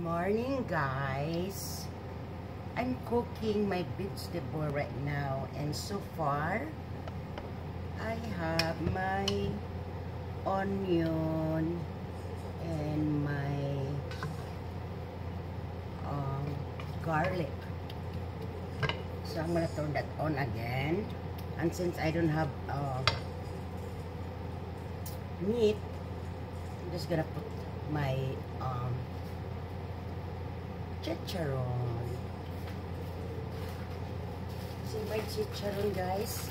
Morning, guys. I'm cooking my vegetable right now, and so far, I have my onion and my um, garlic. So I'm gonna turn that on again. And since I don't have uh, meat, I'm just gonna put my um, chicharon. See my chicharon, guys?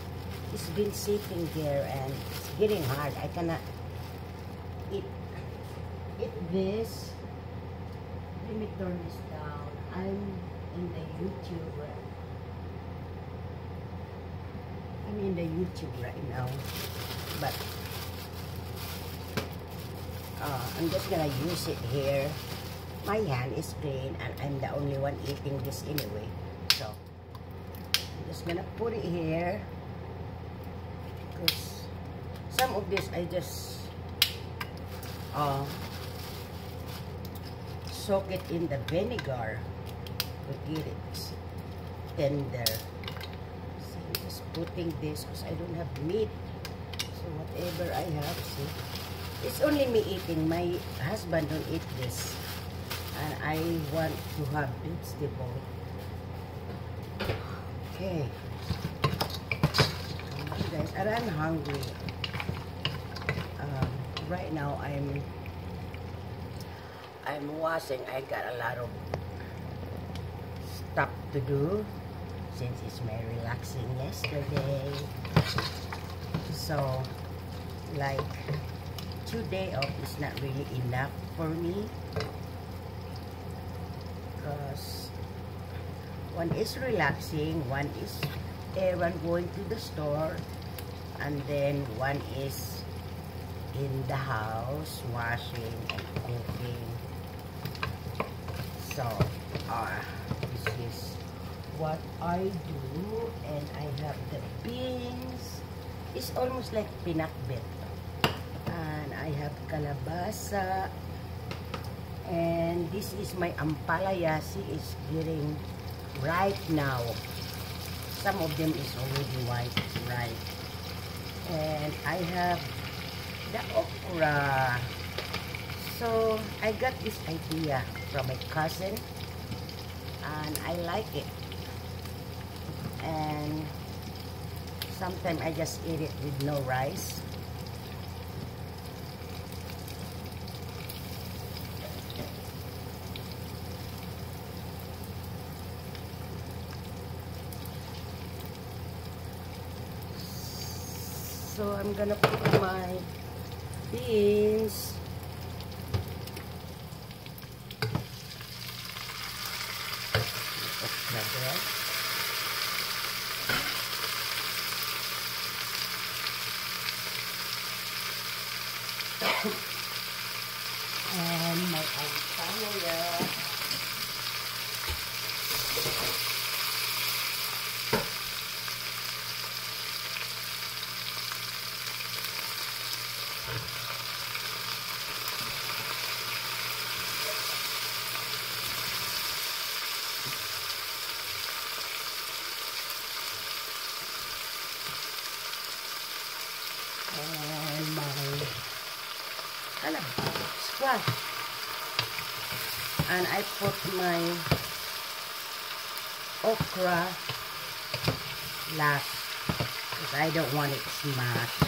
It's been sitting there and it's getting hard. I cannot eat eat this. Let me turn this down. I'm in the YouTube. I'm in the YouTube right now, but uh, I'm just gonna use it here. My hand is clean and I'm the only one eating this anyway. So, I'm just gonna put it here. Because some of this I just uh, soak it in the vinegar to get it tender. So I'm just putting this because I don't have meat. So whatever I have, see. It's only me eating. My husband don't eat this. And I want to have vegetable. Okay. Guys. And I'm hungry. Um, right now, I'm I'm washing. I got a lot of stuff to do since it's my relaxing yesterday. So, like, two day off is not really enough for me because one is relaxing, one is Aaron going to the store, and then one is in the house washing and cooking. So, uh, this is what I do, and I have the beans. It's almost like pinakbet. And I have kalabasa. And this is my ampalaya. See, it's getting right now. Some of them is already white, right. And I have the okra. So, I got this idea from my cousin. And I like it. And sometimes I just eat it with no rice. So I'm gonna put my beans. And I put my okra last because I don't want it smashed.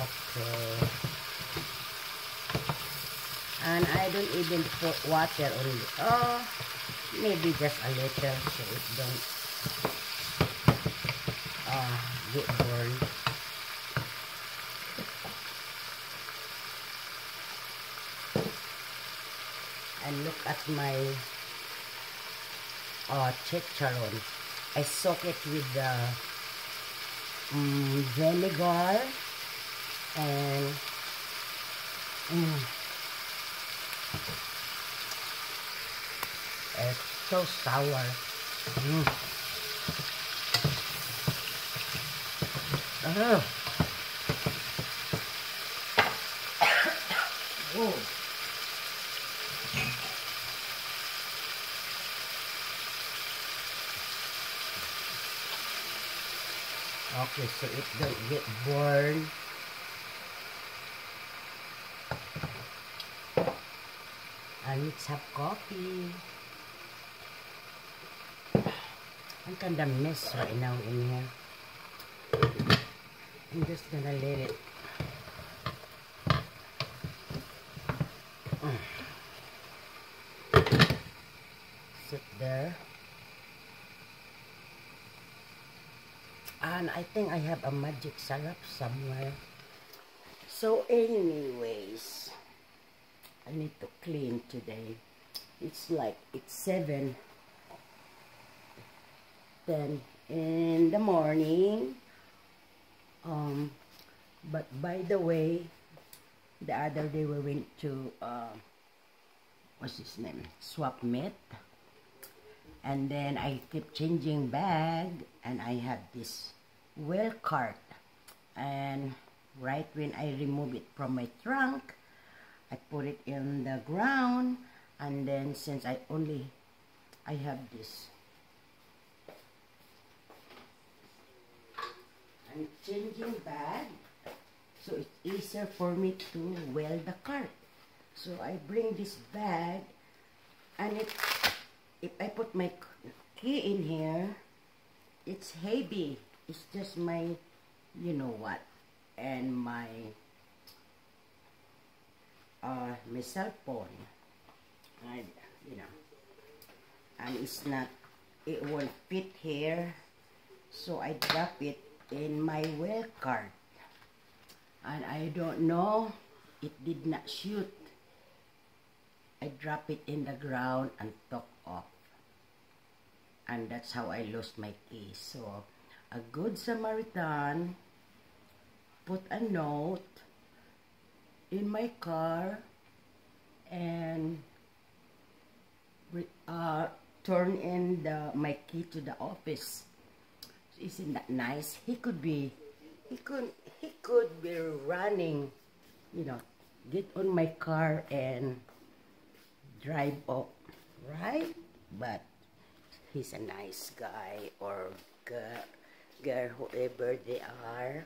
Okay. And I don't even put water on it. Oh, maybe just a little so it don't uh, get burned. look at my uh, chicharon. I soak it with the um, vinegar and um, it's so sour. Mm. Oh. Okay, so it don't get burned. And let's have coffee. I'm kind of mess right now in here. I'm just gonna let it And I think I have a Magic Sarap somewhere. So anyways, I need to clean today. It's like, it's 7, 10 in the morning. Um, but by the way, the other day we went to, uh, what's his name? Swap meet. And then I keep changing bag and I have this well cart. And right when I remove it from my trunk, I put it in the ground. And then since I only, I have this. I'm changing bag. So it's easier for me to weld the cart. So I bring this bag and it if I put my key in here, it's heavy. It's just my, you know what, and my, uh, my cell phone. I, you know, and it's not, it won't fit here. So I drop it in my well cart. And I don't know, it did not shoot. I drop it in the ground and took off and that's how I lost my keys. So, a good Samaritan put a note in my car and uh, turn in the my key to the office. Isn't that nice? He could be, he could, he could be running, you know, get on my car and drive up, right? But he's a nice guy or girl, girl whoever they are.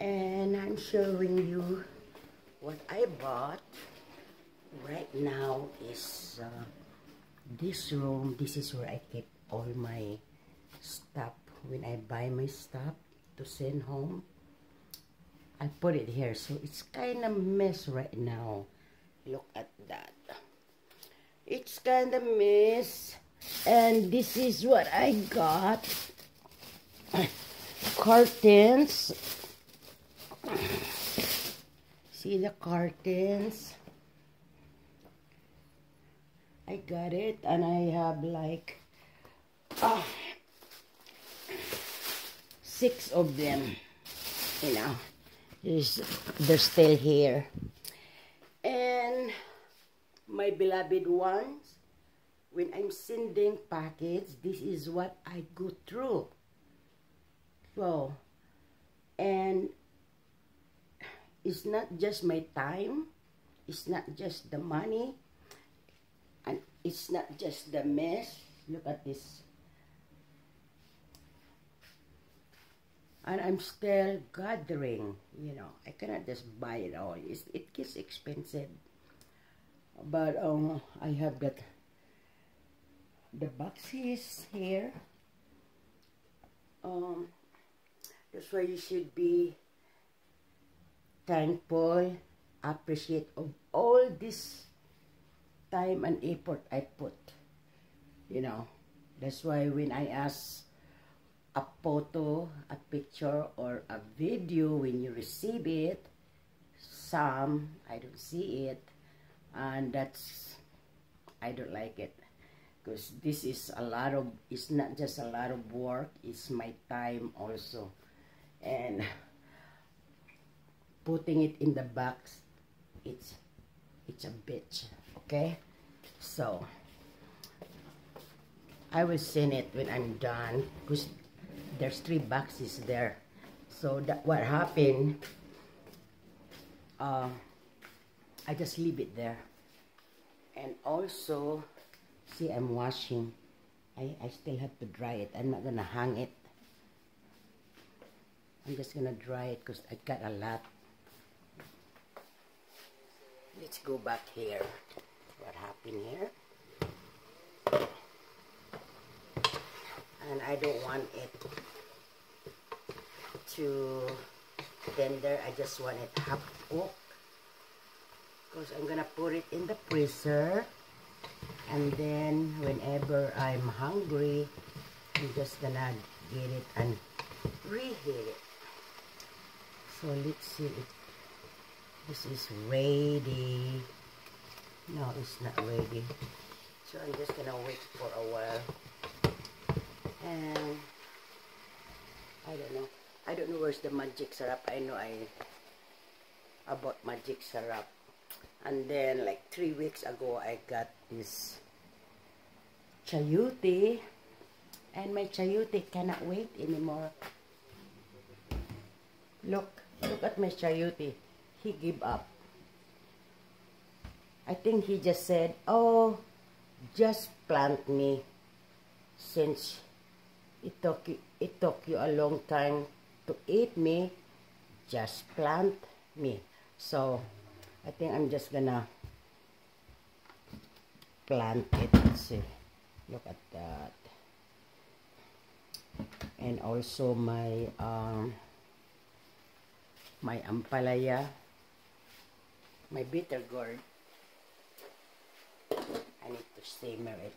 And I'm showing you what I bought. Right now is uh, this room. This is where I keep all my stuff. When I buy my stuff to send home, I put it here. So it's kind of mess right now. Look at that. It's kind of mess and this is what I got. Curtains. See the curtains? I got it and I have like uh, six of them. You know, they're still here. And my beloved ones, when I'm sending packets, this is what I go through. So, and it's not just my time, it's not just the money, and it's not just the mess. Look at this. And I'm still gathering, you know, I cannot just buy it all. It's, it gets expensive. But um, I have got the boxes here. Um, that's why you should be thankful, appreciate of all this time and effort I put. You know, that's why when I ask a photo, a picture, or a video, when you receive it, some, I don't see it, and that's, I don't like it because this is a lot of it's not just a lot of work it's my time also and putting it in the box it's it's a bitch okay so I will send it when I'm done because there's three boxes there so that what happened uh, I just leave it there. And also, see, I'm washing. I, I still have to dry it. I'm not gonna hang it. I'm just gonna dry it because I got a lot. Let's go back here. What happened here? And I don't want it to tender. I just want it half cooked. Because I'm gonna put it in the freezer. And then whenever I'm hungry, I'm just gonna get it and reheat it. So let's see this is ready. No, it's not ready. So I'm just gonna wait for a while. And I don't know. I don't know where's the Magic Sarap. I know I, I bought Magic Sarap. And then like three weeks ago, I got this chayote. And my chayote cannot wait anymore. Look, look at my chayote. He gave up. I think he just said, oh, just plant me since it took it took you a long time to eat me, just plant me. So, I think I'm just gonna plant it. Let's see. Look at that. And also my um, my ampalaya, my bitter gourd. I need to simmer it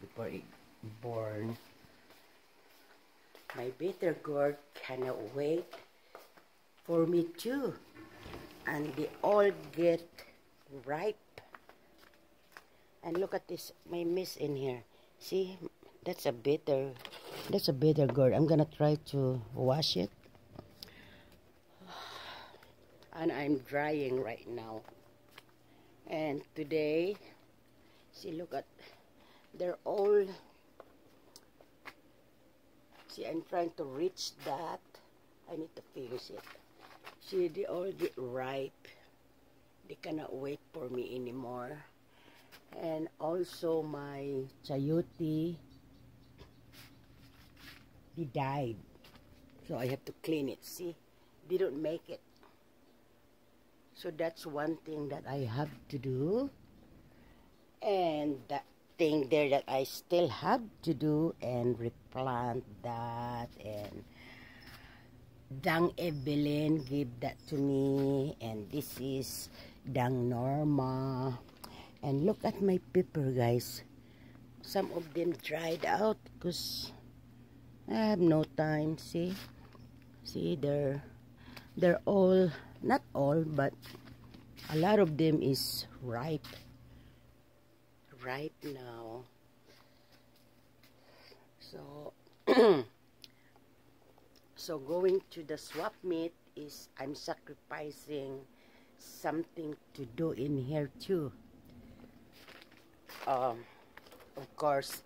before it born. My bitter gourd cannot wait for me too. And they all get ripe. And look at this, my mist in here. See, that's a bitter, that's a bitter gourd. I'm gonna try to wash it. And I'm drying right now. And today, see, look at, they're all See, I'm trying to reach that. I need to finish it. See, they all get ripe. They cannot wait for me anymore. And also my chayote, they died. So I have to clean it. See, they don't make it. So that's one thing that I have to do. And that thing there that I still have to do and replant that and Dang Evelyn gave that to me. And this is Dang Norma. And look at my pepper guys. Some of them dried out because I have no time. See? See they're they're all not all but a lot of them is ripe right now. So, so going to the swap meet is I'm sacrificing something to do in here too. Um, of course,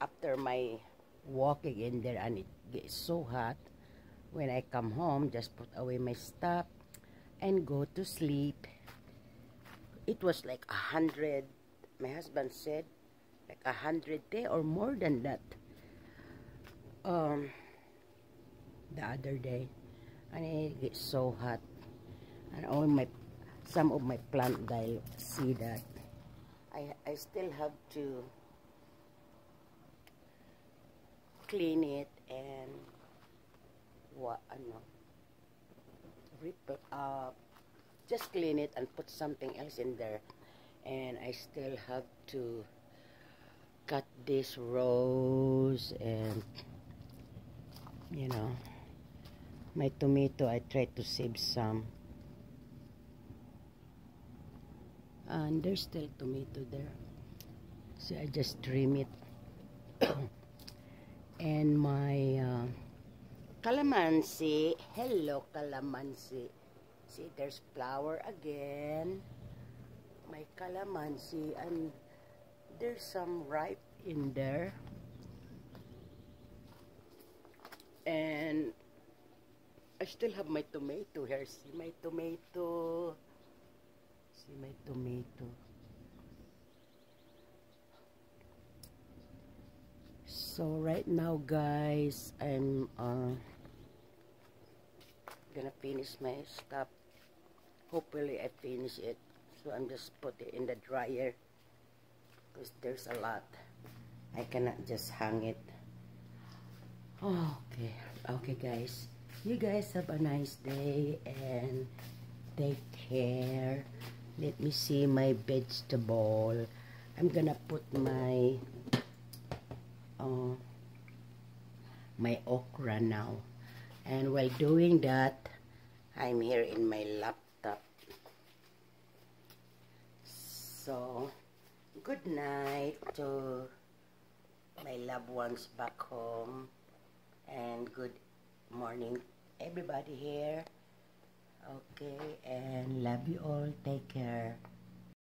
after my walking in there and it gets so hot, when I come home, just put away my stuff and go to sleep. It was like a hundred my husband said like a hundred day or more than that. Um the other day and it gets so hot. And all my some of my plant died. See that? I, I still have to clean it and what ano rip up. Just clean it and put something else in there. And I still have to cut this rose and you know my tomato. I try to save some. And there's still tomato there. So I just trim it. And my uh, calamansi. Hello calamansi. See there's flower again. My calamansi and there's some ripe in there. And I still have my tomato here. See my tomato. See my tomato. So right now guys, I'm uh, gonna finish my stuff. Hopefully I finish it. So I'm just put it in the dryer because there's a lot. I cannot just hang it. okay, okay guys. You guys have a nice day and take care. Let me see my vegetable. I'm gonna put my uh, my okra now. And while doing that, I'm here in my laptop. So, good night to my loved ones back home. And good morning everybody here. Okay, and love you all. Take care.